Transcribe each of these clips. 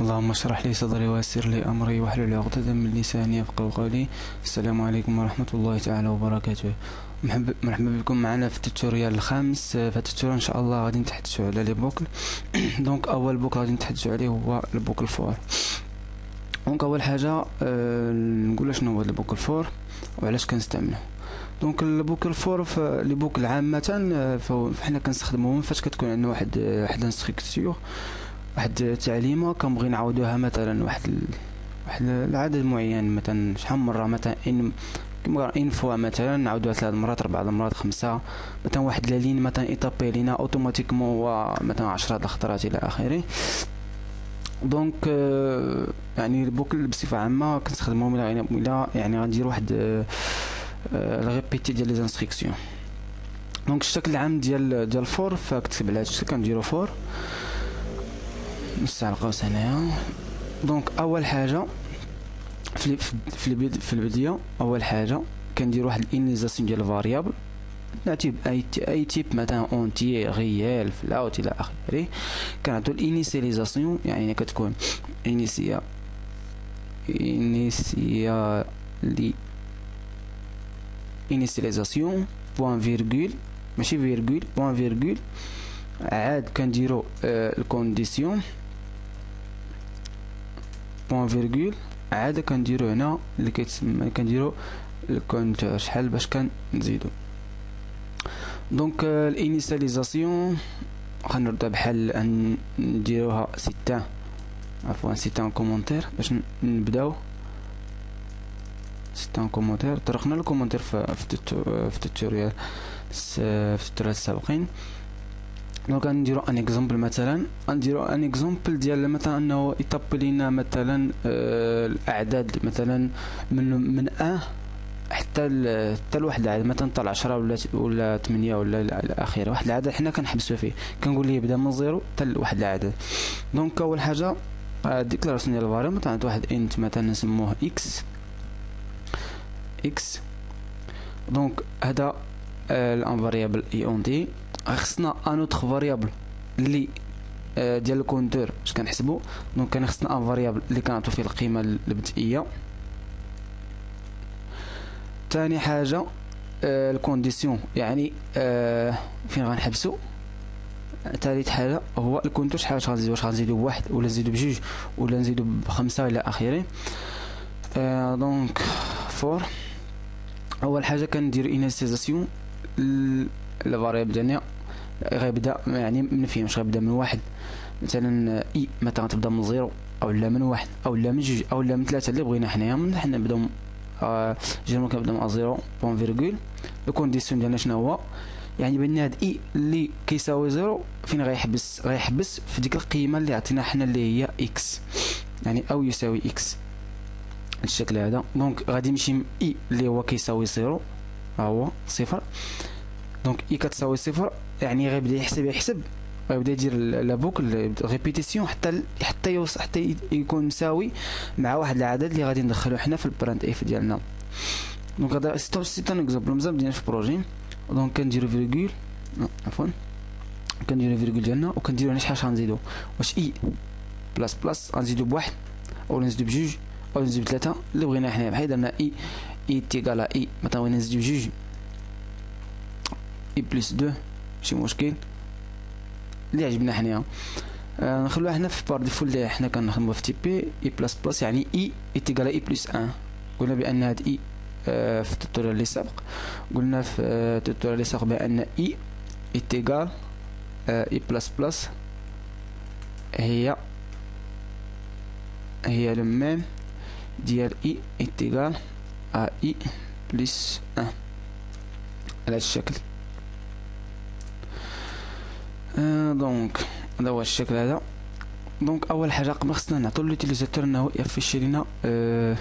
اللهم اشرح لي صدري ويسر لي أمري واحلل عقدة من لساني يفقهوا قولي. السلام عليكم ورحمة الله تعالى وبركاته. مرحبا بكم معنا في ال tutoriel الخامس. في ال tutoriel إن شاء الله غادي نتحدثوا على les boucles. donc أول boucle غادي نتحدثوا عليه هو ال boucle for. donc أول حاجة أه نقول شنو هو ال boucle for وعلاش كنستعملوه donc ال boucle for les boucles عامة آه، فحنا كنستخدموهم فاش كتكون عندنا واحد واحد instruction واحد التعليمه كنبغي نعاودوها مثلا واحد ال... واحد العدد معين مثلا شحال مرة مثلا n كما n fois مثلا نعاودوها ثلاث مرات أربع مرات خمسة. مثلا واحد ال n مثلا يطبع لينا automatiquement هو مثلا عشرة الخطرات إلى آخره. donc آه، يعني ال boucle بصفة عامة كنستخدمهم إلى يعني غندير واحد ال répéter ديال les instructions دونك الشكل العام ديال ديال فور فكتب على هذا الشكل كنديرو فور. نستعلقوس هنايا دونك أول حاجة في في في البدايه أول حاجة كندير واحد الإنيزاسيون ديال الفاريابل. نعطيه باي أي تيب مثلا أونتي غيال فلاوت إلى آخره. كنعطيو الإنيسياليزاسيون يعني كتكون إنيسيا انيسيا les initialisations point-virgule ماشي virgule point-virgule. عاد كنديرو ال condition. point-virgule عاد كنديرو هنا اللي كيتسمى كنديرو ال compteur. شحال باش كنزيدو. donc ال initialisation غنرد بحال نديروها ستة. عفوا c'est un commentaire باش نبداو. ستة كومونتير طرقنا الكومونتير في التوتوريال في التوتوريال السابقين. donc غنديرو un exemple مثلا. غنديرو un exemple ديال مثلا انه يطبع لينا مثلا آه الأعداد مثلا من من أ حتى حتى لواحد العدد مثلا حتى 10 ولا ولا 8 ولا إلى اخره واحد العدد حنا كنحبسو فيه. كنقول ليه يبدا من zéro حتى لواحد العدد donc أول حاجة déclaration ديال ال variable مثلا واحد int مثلا نسموه x x donc هذا un variable et on dit خصنا un autre variable اللي آه، ديال ال compteur باش كنحسبو؟ donc كان خصنا un variable اللي كنعطو فيه القيمة البدئيه ثاني حاجة آه ال condition يعني آه فين غنحبسو؟ ثالث حاجة هو ال compteur شحال واش غنزيدو؟ واش غنزيدو بواحد ولا نزيدو بجوج ولا نزيدو بخمسة إلى آخره؟ آه donc for أول حاجة كندير initialisation ال variable ديالنا غيبدا يعني من فين؟ واش غيبدا من واحد؟ مثلا i مثلا تبدا من zéro أو لا من واحد أو لا من جوج أو لا من ثلاثة اللي بغينا حنايا. من حنا نبداو آه généralement كنبدا مع zéro point-virgule. le condition ديالنا شنو هو؟ يعني بأن هاد i اللي كيساوي زيرو فين غيحبس؟ غيحبس في ديك القيمة اللي عطينا حنا اللي هي x. يعني أو يساوي x. الشكل هذا. donc غادي نمشي i اللي هو كيساوي zéro ها هو صفر. donc i كتساوي صفر يعني غيبدا يحسب يحسب. غيبدا يدير la boucle répétition حتى حتى يوصل حتى يكون مساوي مع واحد العدد اللي غادي ندخلو حنا في ال printf ديالنا. donc هذا c'est un exemple. مزال بدينا في ال projet. donc كنديرو virgule عفوا. كنديرو virgule ديالنا وكنديرو هنا شحال غنزيدو. واش i plus plus غنزيدو بواحد أو نزيدو بجوج أو نزيدو بثلاثه اللي بغينا حنا بحال درنا i i égale à i مثلا بغينا نزيدو بجوج i plus deux ماشي مشكل اللي عجبنا حنايا نخلوها حنا في par défaut اللي حنا كنخدمو في تي بي i plus plus يعني اي ايتيغال اي بلس ان قلنا بان هاد i في التوتوريال اللي سبق قلنا في التوتوريال اللي سبق بان i est égal i plus plus هي هي le même ديال i est égal i plus un على هذا الشكل. آه donc هذا هو الشكل هذا. donc أول حاجة قبل خصنا نعطيو l'utilisateur إنه يafficher لينا آه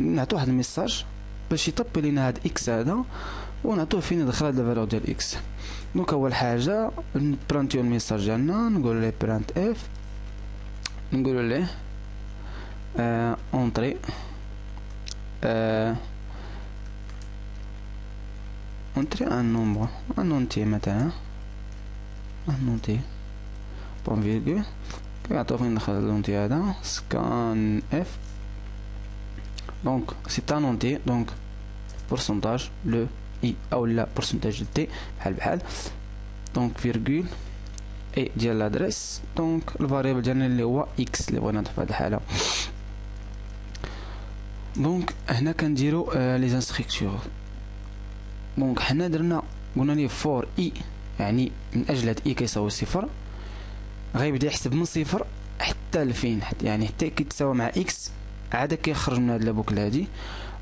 نعطيو واحد ال message باش يطبي لينا هاد x هذا ونعطوه فين دخل هاد ال valeur ديال x. donc أول حاجة نبرانتيو ال message ديالنا نقول ليه printf نقول ليه آه entrer آه اونطري ان نومبر ان اونتي مثلا نوتي بون فيرغول يعطوا فين ندخل لونتي هذا سكان اف دونك سي انونتي دونك بورسونتاج لو اي أو لا بورسونتاج تي بحال بحال دونك فيرغول اي ديال لادريس دونك الفاريبل ديالنا اللي هو إكس اللي بغينا في هذه الحاله donc هنا كنديرو les instructeurs donc حنا درنا قلنا ليه for i يعني من أجل هاد i كيساوي صفر. غيبدا يحسب من صفر حتى لفين حتى يعني حتى كيتساوى مع x عاد كيخرج من هاد la boucle هادي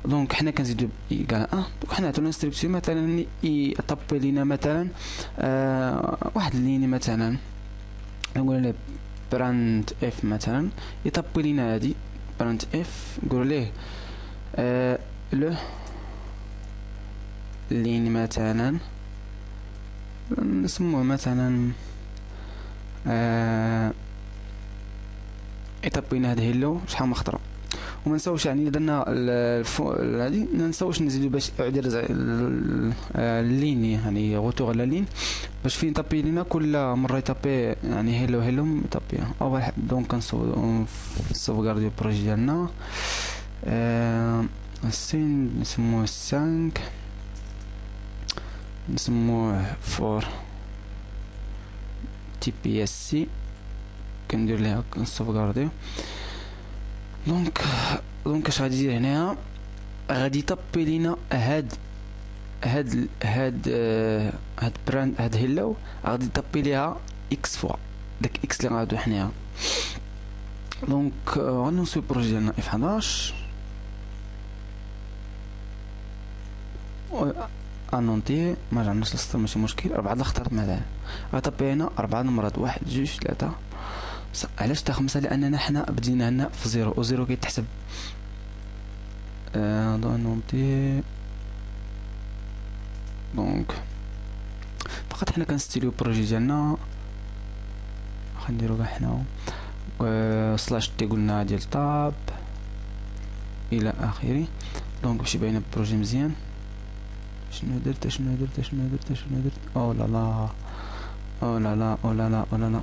donc حنا كنزيدو i كاع أه. donc حنا عطينا instruction مثلا اي طبي لينا مثلا آه واحد ال ligne مثلا. نقول له printf مثلا يطبي لينا هادي. printf نقول ليه؟ آه le ligne مثلا نسموه مثلا آه يطبينا هاد hello شحال من خطره وما نساوش يعني درنا هادي ما نساوش نزيدو باش يرجع ال ligne يعني retour à la ligne باش فين طابي لينا كل مرة يطابي يعني hello hello يطابي أول حاجة donc كنسوفغارديو ال projet ديالنا. آه السين نسموه cinq نسموه for tp.c. كندير ليها كنسوفغارديو donc donc اش غادي يدير هنايا؟ غادي يطبي لينا هاد هاد هاد آه هاد براند هاد هيلو غادي يطبي ليها إكس فوا داك إكس اللي غادو حنايا. دونك غنوصلو البروجي ديالنا اف 11 انونتي ما السطر ماشي مشكل. أربعة الاخطار مثلا غطبي هنا أربعة نمرات واحد جوج ثلاثة علاش تا خمسة لأننا حنا بدينا هنا في زيرو و زيرو كيتحسب. آه انونتي دونك فقط حنا كنستيليو البروجي ديالنا. خنديرو كاع حنا سلاش تي قلنا ديال طاب. إلى آخره. دونك باش يبين البروجي مزيان. شنو درت؟ شنو درت؟ شنو درت؟ شنو درت؟ أو لا لا. أو لا لا. أو لا لا. أو لا لا.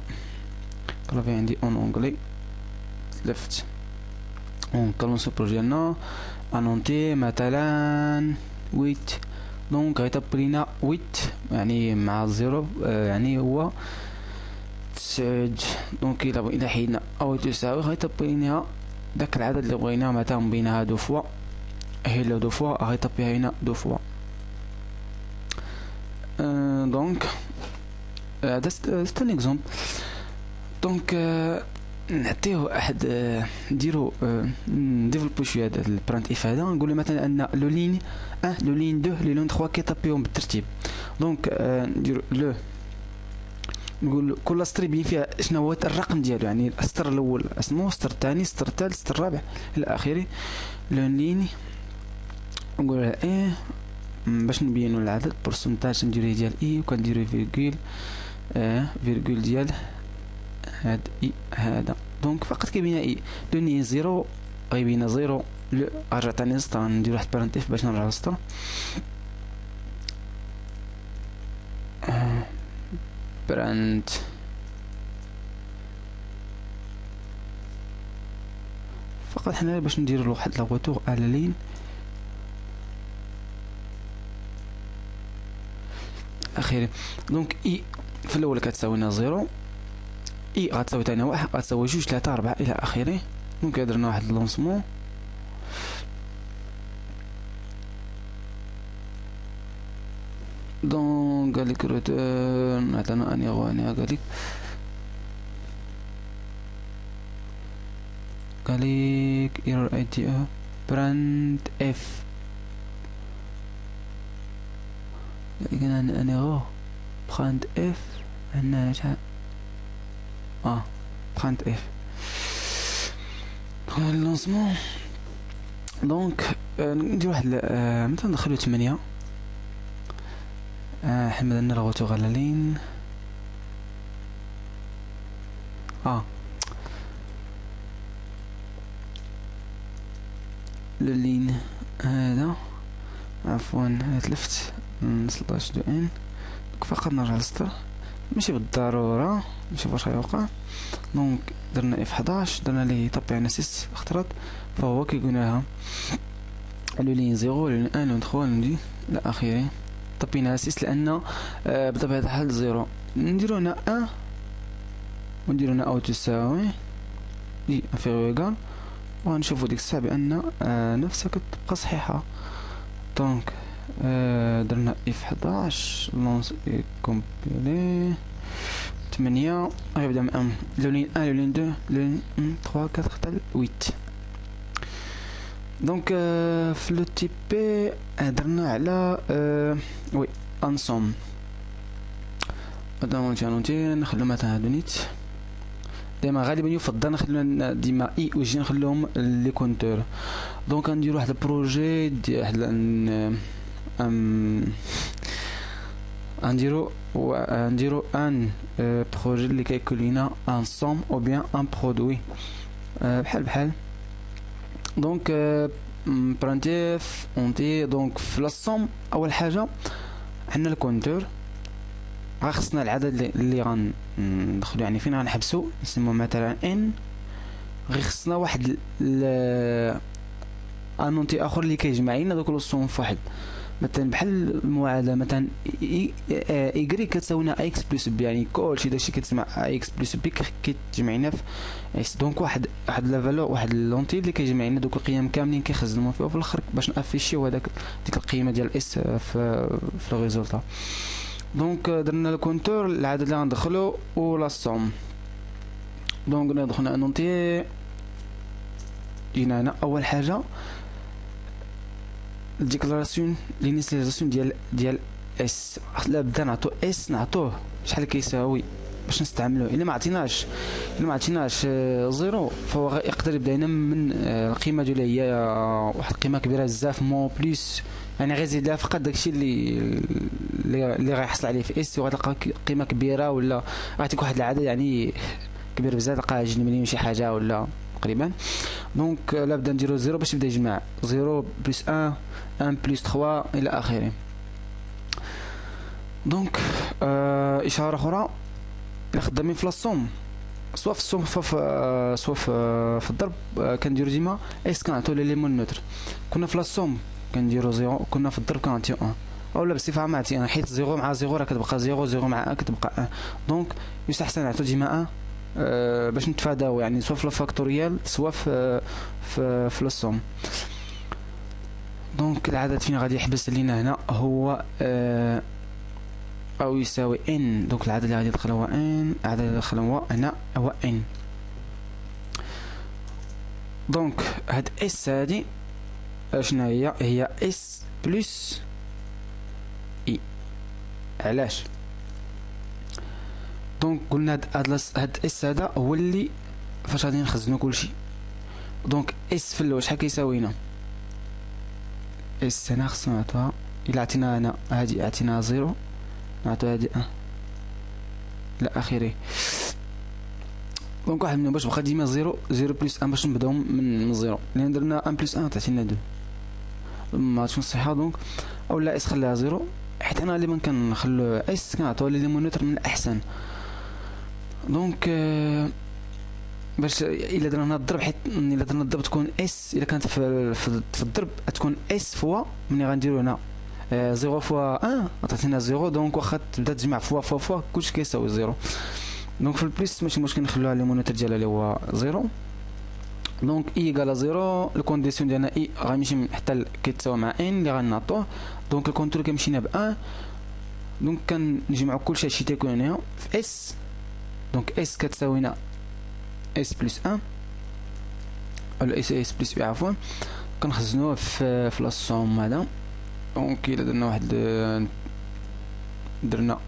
كلافي عندي اون اونغلي تلفت اون كالونسو بروجي ديالنا انونتي مثلا ويت دونك غيطبق لينا ويت يعني مع زيرو آه يعني هو تسعود دونك إلى إلى حيدنا أو تساوي غيطبق لينا داك العدد اللي بغينا مثلا بينها دو فوا هي دو فوا غيطبقها هنا دو فوا دونك هذا c'est un exemple donc نعطيه احد نديرو نديفلوبو شوية هذا ال printf هذا. نقول مثلا أن le ligne 1 le ligne 2 le ligne 3 كيطابيهم بالترتيب. donc نديرو le نقول كل سطر يبين فيها شنو هو؟ الرقم ديالو. يعني السطر الأول اسمه السطر الثاني السطر الثالث السطر الرابع إلى آخره. le ligne نقول إيه باش نبينو العدد pourcentage نديرو ديال i وكنديرو virgule آه virgule ديال هاد i هذا. donc فقط كيبين i. ligne زيرو غيبين زيرو. رجع تاني سطر ندير واحد printf باش نرجع للسطر. print. فقط حنا باش نديرو واحد لاغوتور على لين. أخيرا دونك إي في الأول كتساوي لنا زيرو. إي غتساوي تاني واحد غتساوي جوج ثلاثة أربعة إلى آخره. دونك درنا واحد لونسمون دونك قالك روتورن عطانا اني غواني قالك قالك ايرور اي تي أو برانت اف قلنا اني غو برانت اف عندنا شحال آه برانت اف لونسمون دونك ندير واحد مثلا ندخلو ثمانية آه حمد نرغوتو غلالين. آه. la ligne هذا. عفوا تلفت. antislash de n. فقط نرجع للسطر؟ ماشي بالضرورة نشوف واش غيوقع. donc درنا F 11 درنا ليه طبعنا six اخترت فهو كيقول لها la ligne zéro ligne un le trois le deux إلى اخره طبينا six لأن آه بطبيعة الحال zéro. نديرو هنا un ونديرو هنا ou تساوي. d'inférieur égal. وغنشوفو ديك الساعة بأن آه نفسها كتبقى صحيحة. donc درنا F 11 lance et compiler تمنية غيبدا من un. la ligne un la ligne deux la ligne trois quatre حتى huit. donc آه في le TP هدرنا على آه oui une somme مثلا un entier نخلو مثلا هادو نيت. ديما غالبا يفضل نخلو ديما i و j نخلوهم les compteurs. donc غنديرو واحد ال projet واحد غنديرو نديرو un projet اللي كيكون لينا une somme ou bien un produit بحال. بحال donc printf entier donc في لا أول حاجة عندنا ال compteur خصنا العدد اللي غندخلو يعني فين غنحبسو؟ نسموه مثلا n غير خصنا واحد un entier أخر اللي كيجمع لنا دوك ال somme في واحد. مثلا بحال المعادلة مثلا y كتساوينا x plus b يعني كلشي داكشي كتسمع x plus b كيتجمع لنا في x. donc واحد واحد لا واحد l'entier اللي كيجمع لنا دوك القيم كاملين كيخزنوا فيه وفي الآخر باش نأفيشيو هذاك ديك القيمة ديال s في في ال résultat donc درنا ال compteur العدد اللي غندخلو و la somme. donc ندخلنا un entier جينا هنا أول حاجة ال déclaration l'initialisation ديال ديال s. لا بدا نعطو s نعطوه شحال كيساوي باش نستعملوه. إلا ما عطيناش إلا ما عطيناش آه، zéro فهو يقدر يبدا هنا من آه، القيمة ديالها هي آه، واحد القيمة كبيرة بزاف مو بليس. يعني غيزيد لها فقط داكشي اللي اللي غيحصل عليه في s وغتلقى قيمة كبيرة ولا غيعطيك واحد العدد يعني كبير بزاف تلقى 20 مليون شي حاجة ولا تقريبا. donc لا بدا نديرو zéro باش يبدا يجمع. zéro plus un un plus trois إلى آخره. donc آه إشارة أخرى. خدامين في la somme soit في ال somme soit في سوا في, في الضرب آه كنديرو ديما s كنعطيو لي l'élément neutre. كنا في la somme كنديرو zéro. كنا في الضرب كنعطيو un اولا بصفة عامة حيت zéro مع zéro راه كتبقى zéro zéro مع un كتبقى un donc يستحسن نعطيو ديما un باش نتفاداو يعني soit في ال factoriel soit في في, في donc العدد فين غادي يحبس لينا هنا؟ هو أه أو يساوي n donc العدد اللي غادي يدخل هو n العدد اللي يدخل هو هنا هو n donc هاد s هادي شنو هي؟ هي s plus i علاش؟ donc قلنا هاد هاد s هذا هو اللي فاش غادي نخزنو كلشي. donc s في الأول شحال كيساوينا؟ s هنا خصنا نعطوها. إلا عطينا هنا هادي عطيناها zéro. نعطو هادي un إلى اخره donc واحد منهم باش بقى ديما zéro zéro plus un باش نبداو من zéro. لأن درنا un plus un تعطينا deux. ما تكون صحيحه donc أولا s خليها zéro. حيت أنا غالبا كنخلو s كنعطيو l'élément neutre من الاحسن donc آه، باش إلا درنا الضرب حيت إلا درنا الضرب تكون s إلا كانت في, في الضرب تكون s fois ملي غنديرو هنا. آه، zéro fois un عطاتينا zéro donc واخا تبدا تجمع فوا فوا فوا كلشي كيساوي zéro. donc في ال plus ماشي مشكل نخلوها l'élément neutre ديالها اللي هو zéro. donc i égal zéro ال condition ديالنا i غيمشي حتى كيتساوي مع n اللي غنعطوه donc ال compteur كيمشينا ب 1 donc كنجمعو كلشي هادشي تيكون هنا في s donc s كتساوينا s plus 1 ولا s s plus b عفوا كنخزنوه في في la somme هذا donc الا درنا واحد درنا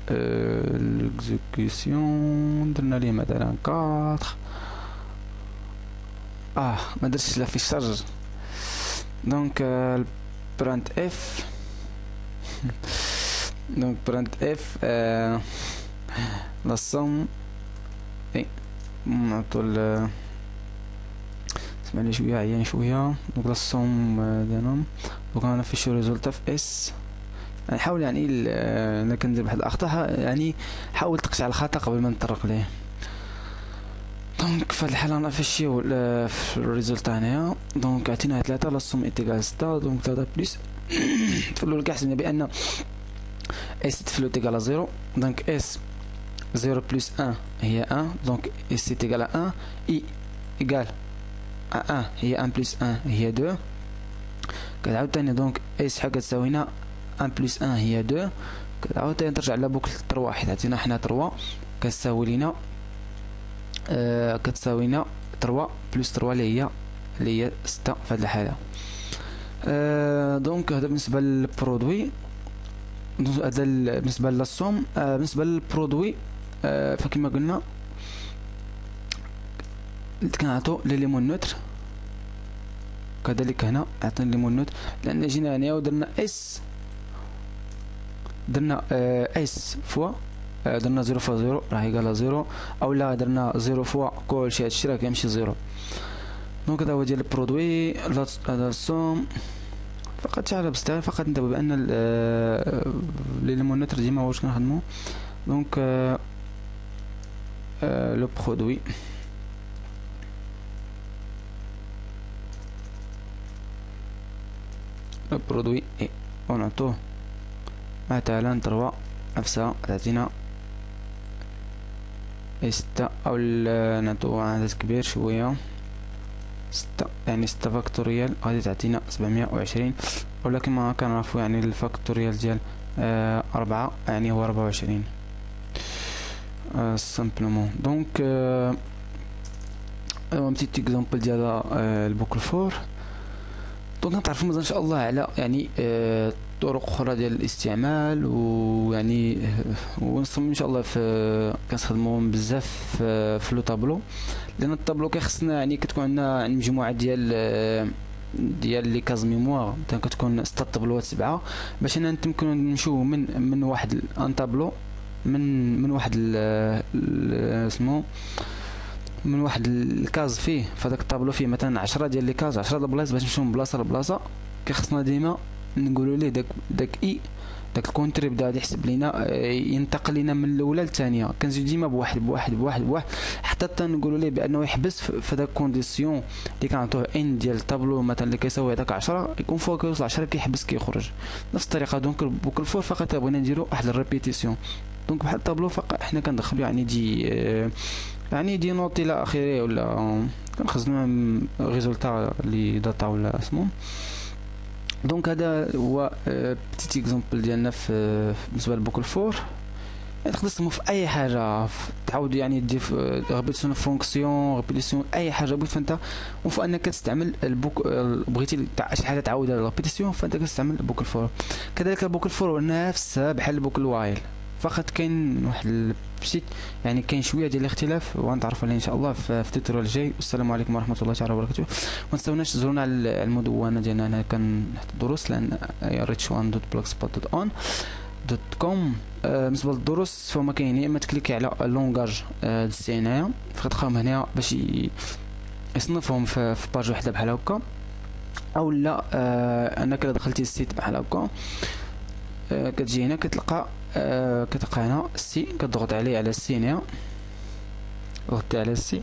l'exécution درنا ليه مثلا 4 آه ما درتش l'affichage donc printf donc printf la somme i نعطو ال اسمعني شوية عيان شوية. donc la somme ديالهم donc أنا في résultat في s يعني حاول يعني أنا كندير واحد الأخطاء يعني حاول تقطع الخطأ قبل ما نطرق ليه. donc في هاد الحاله نأفيشيو في ال résultat هنايا donc عطينا ثلاثة la somme est égale ستة. donc ثلاثة plus في الأول كيحسبنا بأن S تفلو égal zéro donc S zéro plus un هي un donc S égal un est égal un هي un plus un هي deux كتعاود تاني donc S شحال كتساوينا un plus un هي deux كتعاود تاني ترجع ل boucle trois حيت عطينا حنا trois. كتساوي لينا آه كتساوينا trois plus trois اللي هي اللي هي ستة في هاد الحالة. آه donc هذا بالنسبة لل produit. هذا بالنسبة لل somme آه بالنسبة لل produit آه فكما قلنا؟ كنعطو لي l'élément neutre. كذلك هنا عطينا l'élément neutre. لأن جينا هنا ودرنا S درنا آه S fois آه درنا zéro fois zéro راه égal zéro. أو لا درنا zéro fois كلشي هادشي راه كيمشي zéro. donc هذا هو ديال ال produit هذا ال somme. فقط تعرف بستعمل فقط انتبه بأن آه، neutre ديما واش كنخدمو. donc le produit ال produit اي ونعطوه مثلا trois نفسها تعطينا ستة أو نعطوه عدد كبير شوية ستة يعني ستة factorielle غادي تعطينا سبعمية وعشرين ولكن ما كنعرفو يعني ال factorielle ديال أربعة يعني هو ربعة وعشرين simplement donc un petit exemple ديال ال boucle for donc نتعرفوا مازال ان شاء الله على يعني طرق أخرى ديال الاستعمال ويعني ونصمم ان شاء الله في كنستخدموهم بزاف في, le tableau. لأن الطابلو كيخصنا يعني كتكون عندنا مجموعة ديال آه، ديال les cases mémoire. كتكون ستة طابلوات سبعة. باش أنا نتمكنوا نمشيو من من واحد un tableau. من من واحد اسمو من واحد ال case فيه فداك الطابلو فيه مثلا 10 ديال les cases 10 البلايص باش نمشيو من بلاصة لبلاصة. كيخصنا ديما نقولوا ليه داك داك اي داك ال compteur يبدا غادي يحسب لينا آه، ينتقل لينا من الأولى للثانية. كنزيد ديما بواحد بواحد بواحد بواحد. حتى نقولوا ليه بأنه يحبس في داك condition اللي كنعطوه ان ديال الطابلو مثلا اللي كيساوي هذاك 10 يكون فوق كيوصل 10 كيحبس كيخرج. نفس الطريقة. donc boucle ال for فقط بغينا نديرو واحد ال répétition donc بحال الطابلو فقط حنا كندخلو يعني des آه، يعني des notes إلى اخره ولا كنخزنو résultat les data ولا اسمو. donc هذا هو petit exemple ديالنا في بالنسبة ل boucle for. يعني تقدر تستخدمو في أي حاجة تعاود يعني دير répétition fonction répétition أي حاجة بغيت فأنت وفو أنك تستعمل ال boucle بغيتي شي حاجة تعاود répétition فأنت كتستعمل ال boucle for. كذلك ال boucle for نفسها بحال ال boucle while. فقط كاين واحد petit يعني كاين شوية ديال الاختلاف وغنتعرفوا عليه إن شاء الله في ال tutoriel الجاي. والسلام عليكم ورحمة الله تعالى وبركاته. ما تنساوناش تزورونا على المدونة ديالنا. هنا كنحط الدروس لأن ريتش وان dot blogspot dot اون dot com بالنسبة للدروس فهما كاين يا إما تكليكي على langage دزتي هنايا فكتلقاهم هنا باش يصنفهم في, في page وحدة بحال هكا. أو لا آه انك دخلتي ال site بحال هكا. آه كتجي هنا كتلقى آه كتلقى هنا ال C كتضغط عليه على ال C هنا ضغطت على ال C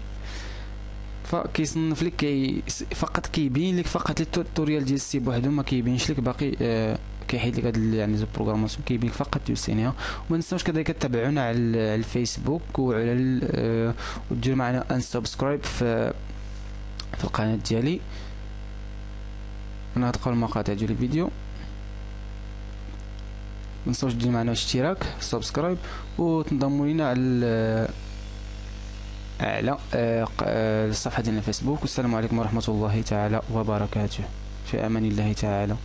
فكيصنف لك كي فقط كيبين لك فقط ال tutoriel ديال ال C بوحدو ما كيبينش لك باقي آه كيحيد لك هاد يعني زو programmation كيبين لك فقط ديال السينيا وما تنساوش كذلك تتابعونا على الفيسبوك وعلى آه وديروا معنا un subscribe في في القناة ديالي. أنا تلقاو المقاطع ديال الفيديو. منساوش دير معنا اشتراك subscribe وتنضموا لينا على على آه، الصفحة ديالنا الفيسبوك والسلام عليكم ورحمة الله تعالى وبركاته. في أمان الله تعالى.